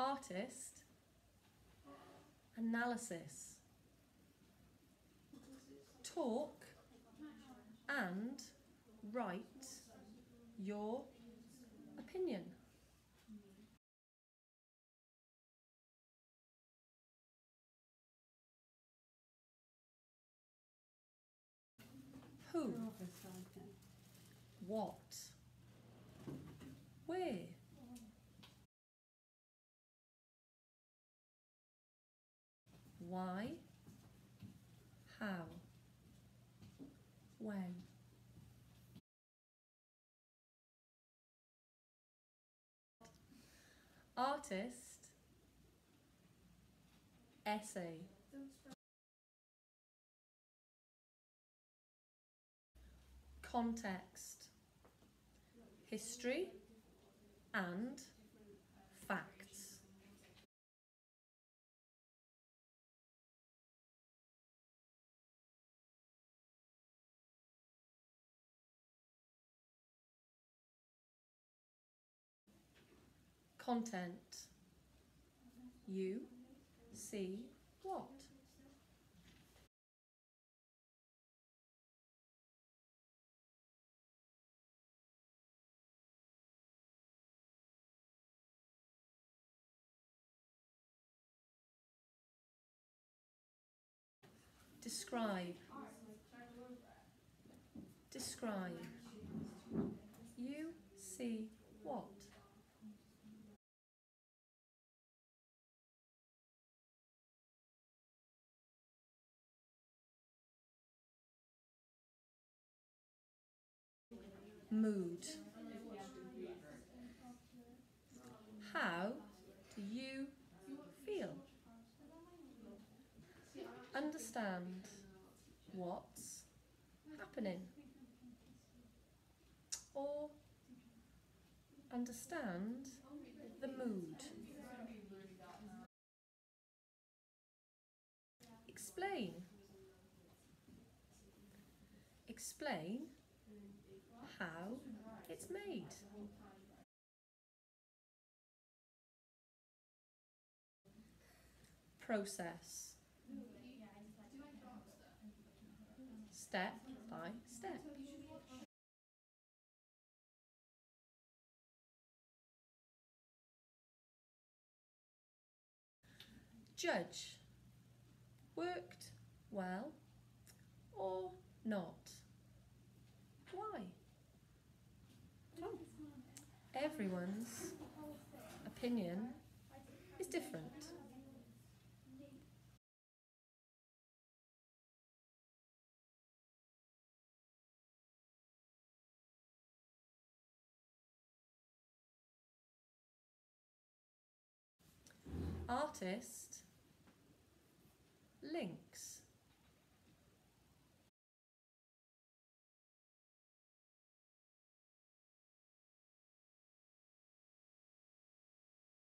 artist, analysis, talk and write your opinion. Who? What? Where? Why? How? When? Artist Essay Context History and Content. You see what? Describe. Describe. You see what? Mood. How do you feel? Understand what's happening. Or understand the mood. Explain. Explain how it's made. Process. Step by step. Judge. Worked well or not. Why? Oh. Everyone's opinion is different. Artist link